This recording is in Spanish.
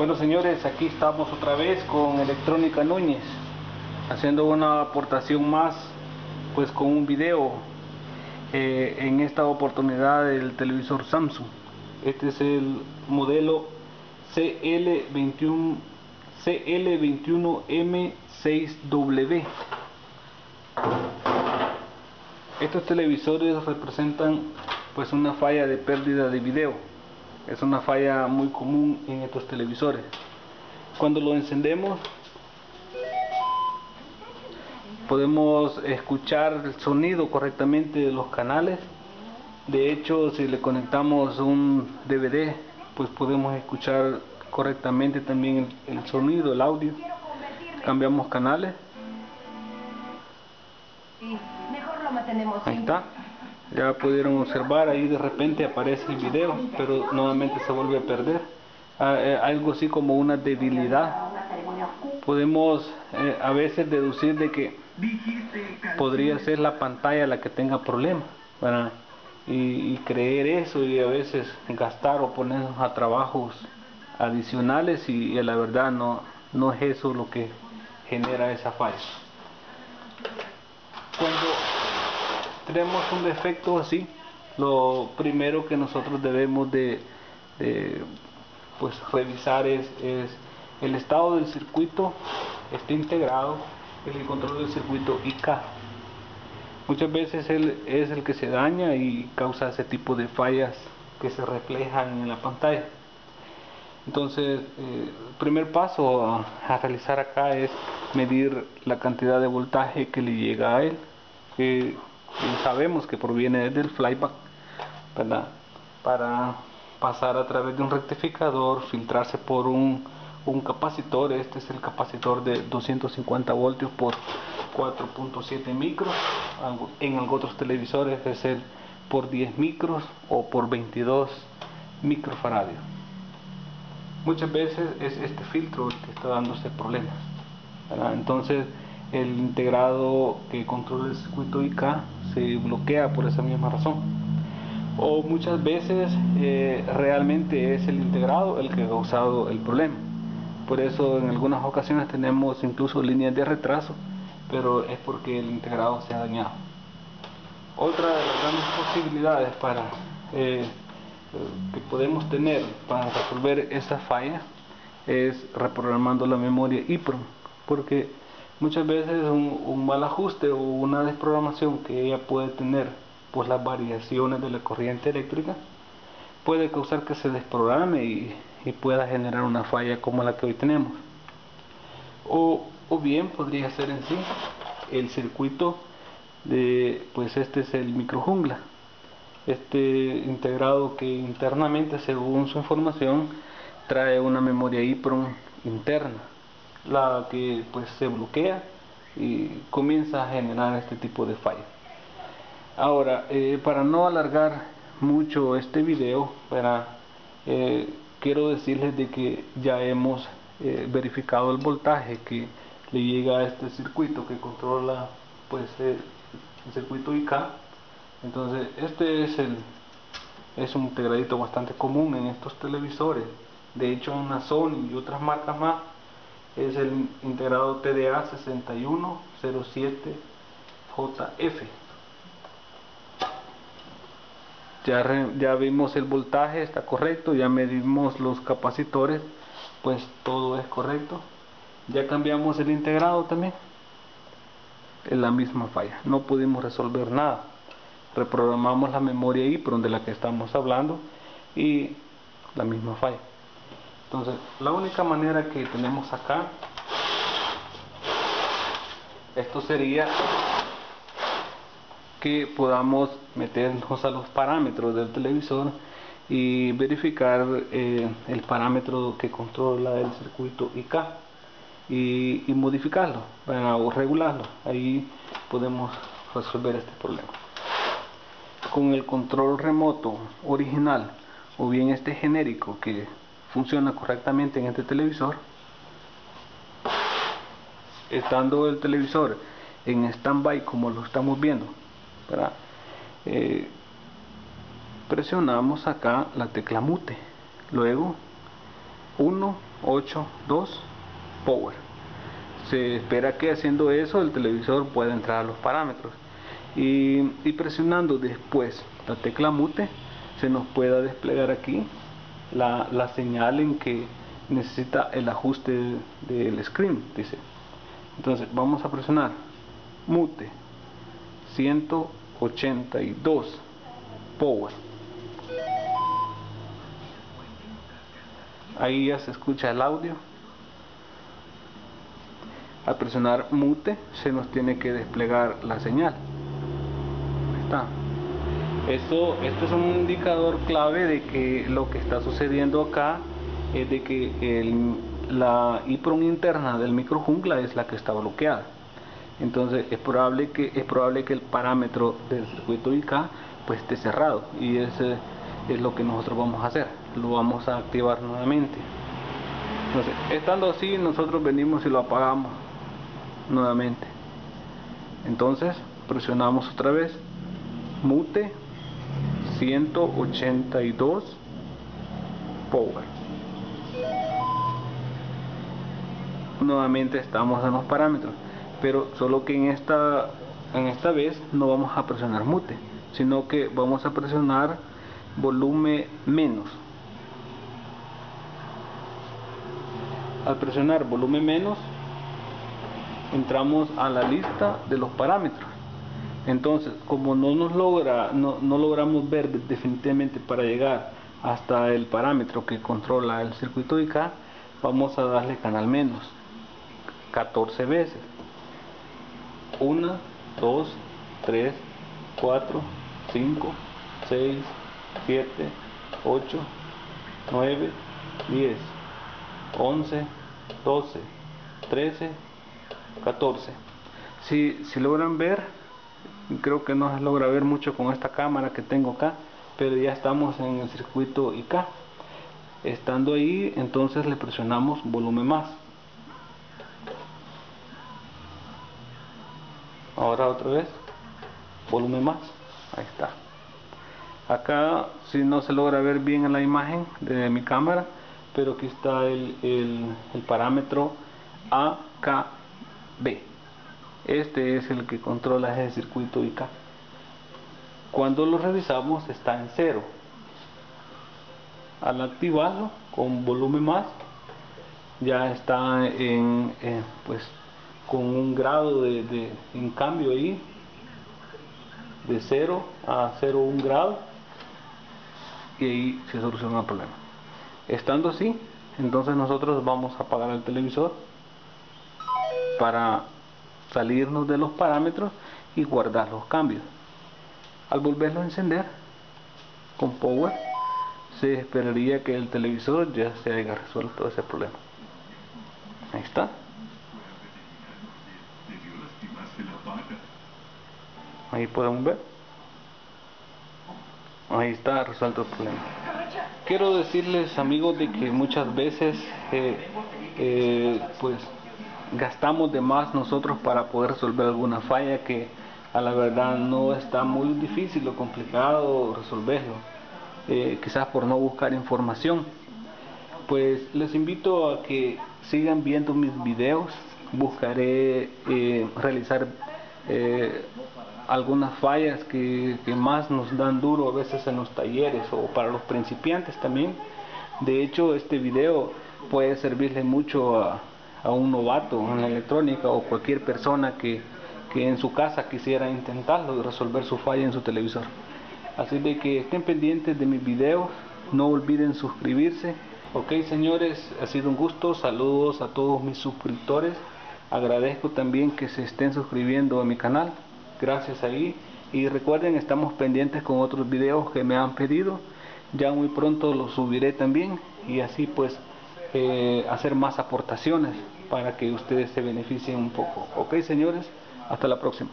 Bueno señores, aquí estamos otra vez con Electrónica Núñez haciendo una aportación más pues con un video eh, en esta oportunidad del televisor Samsung. Este es el modelo CL21 CL21M6W estos televisores representan pues una falla de pérdida de video es una falla muy común en estos televisores. Cuando lo encendemos podemos escuchar el sonido correctamente de los canales. De hecho si le conectamos un DVD pues podemos escuchar correctamente también el, sonido, el audio. Cambiamos canales. Ahí está ya pudieron observar ahí de repente aparece el video pero nuevamente se vuelve a perder. Ah, eh, algo así como una debilidad. Podemos eh, a veces deducir de que podría ser la pantalla la que tenga problemas y, creer eso y a veces gastar o ponernos a trabajos adicionales y, y la verdad no, no es eso lo que genera esa falla. Cuando tenemos un defecto así, lo primero que nosotros debemos de, pues revisar es, el estado del circuito está integrado el control del circuito IK muchas veces él es el que se daña y causa ese tipo de fallas que se reflejan en la pantalla. Entonces eh, el primer paso a, realizar acá es medir la cantidad de voltaje que le llega a él sabemos que proviene del flyback para pasar a través de un rectificador filtrarse por un, un capacitor. Este es el capacitor de 250 voltios por 4.7 micros. En otros televisores es el por 10 micros o por 22 microfaradios. Muchas veces es este filtro el que está dándose problemas entonces el integrado que controla el circuito IK se bloquea por esa misma razón. O muchas veces eh, realmente es el integrado el que ha causado el problema. Por eso en algunas ocasiones tenemos incluso líneas de retraso pero es porque el integrado se ha dañado. Otra de las grandes posibilidades para eh, que podemos tener para resolver esa falla es reprogramando la memoria EEPROM porque muchas veces un, mal ajuste o una desprogramación que ella puede tener pues las variaciones de la corriente eléctrica puede causar que se desprograme y, pueda generar una falla como la que hoy tenemos. O, o, bien podría ser en sí el circuito de pues este es el microjungla. Este integrado que internamente según su información trae una memoria EEPROM interna la que pues se bloquea y comienza a generar este tipo de fallas ahora eh, para no alargar mucho este video para, eh, quiero decirles de que ya hemos eh, verificado el voltaje que le llega a este circuito que controla pues el, circuito IK entonces este es un integradito bastante común en estos televisores. De hecho una Sony y otras marcas más es el integrado TDA 6107JF. Ya, ya vimos el voltaje, está correcto, ya medimos los capacitores, pues todo es correcto. Ya cambiamos el integrado también. Es la misma falla, no pudimos resolver nada. Reprogramamos la memoria EEPROM de la que estamos hablando y la misma falla. Entonces, la única manera que tenemos acá, esto sería que podamos meternos a los parámetros del televisor y verificar eh, el parámetro que controla el circuito IK y, modificarlo o regularlo. Ahí podemos resolver este problema. Con el control remoto original o bien este genérico que funciona correctamente en este televisor estando el televisor en stand-by como lo estamos viendo eh, presionamos acá la tecla mute luego 182 power. Se espera que haciendo eso el televisor pueda entrar a los parámetros. Y, presionando después la tecla mute se nos pueda desplegar aquí la, la señal en que necesita el ajuste del screen dice. Entonces vamos a presionar. Mute. 182 power. Ahí ya se escucha el audio. Al presionar mute se nos tiene que desplegar la señal. Ahí está esto, esto es un indicador clave de que lo que está sucediendo acá es de que la EEPROM interna del micro jungla es la que está bloqueada. Entonces es probable que es probable que el parámetro del circuito IK pues esté cerrado. Y ese es lo que nosotros vamos a hacer. Lo vamos a activar nuevamente. Entonces estando así nosotros venimos y lo apagamos nuevamente. Entonces presionamos otra vez mute 182 power. Nuevamente estamos en los parámetros pero solo que en esta en esta vez no vamos a presionar mute sino que vamos a presionar volumen menos. Al presionar volumen menos entramos a la lista de los parámetros entonces como no nos logra no, no logramos ver definitivamente para llegar hasta el parámetro que controla el circuito IK vamos a darle canal menos 14 veces. 1 2 3 4 5 6 7 8 9 10 11 12 13 14 si, si logran ver creo que no se logra ver mucho con esta cámara que tengo acá pero ya estamos en el circuito IK estando ahí entonces le presionamos volumen más. Ahora otra vez volumen más. Ahí está. Acá si no se logra ver bien en la imagen de mi cámara pero aquí está el, el, el parámetro AKB este es el que controla ese circuito IK cuando lo revisamos está en cero. Al activarlo con volumen más ya está en, pues con un grado de, de, en cambio ahí de 0 a 0,1 grado y ahí se soluciona el problema. Estando así entonces nosotros vamos a apagar el televisor para salirnos de los parámetros y guardar los cambios. Al volverlo a encender con power se esperaría que el televisor ya se haya resuelto ese problema. Ahí está. Ahí podemos ver. Ahí está resuelto el problema. Quiero decirles amigos de que muchas veces eh, eh, pues gastamos de más nosotros para poder resolver alguna falla que a la verdad no está muy difícil o complicado resolverlo eh, quizás por no buscar información pues les invito a que sigan viendo mis videos buscaré realizar algunas fallas que, más nos dan duro a veces en los talleres o para los principiantes también. De hecho, este video puede servirle mucho a, un novato en electrónica o cualquier persona que, que en su casa quisiera intentarlo y resolver su falla en su televisor. Así de que estén pendientes de mis videos, no olviden suscribirse. Ok señores, ha sido un gusto, saludos a todos mis suscriptores. Agradezco también que se estén suscribiendo a mi canal gracias ahí y recuerden estamos pendientes con otros videos que me han pedido ya muy pronto los subiré también y así pues eh, hacer más aportaciones para que ustedes se beneficien un poco. Ok señores hasta la próxima